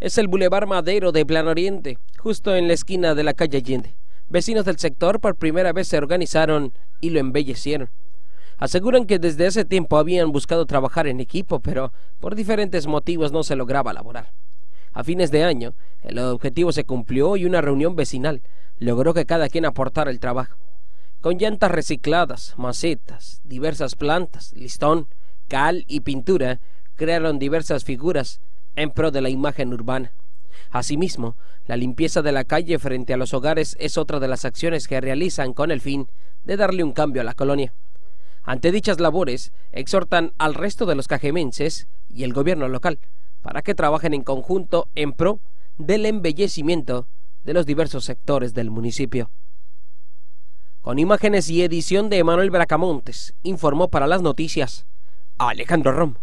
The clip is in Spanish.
es el Boulevard Madero de Plan Oriente, justo en la esquina de la calle Allende. Vecinos del sector por primera vez se organizaron y lo embellecieron. Aseguran que desde ese tiempo habían buscado trabajar en equipo, pero por diferentes motivos no se lograba laborar. A fines de año, el objetivo se cumplió y una reunión vecinal logró que cada quien aportara el trabajo. Con llantas recicladas, macetas, diversas plantas, listón, cal y pintura, crearon diversas figuras en pro de la imagen urbana. Asimismo, la limpieza de la calle frente a los hogares es otra de las acciones que realizan con el fin de darle un cambio a la colonia. Ante dichas labores, exhortan al resto de los cajemenses y el gobierno local para que trabajen en conjunto en pro del embellecimiento de los diversos sectores del municipio. Con imágenes y edición de Manuel Bracamontes, informó para las noticias Alejandro Rom.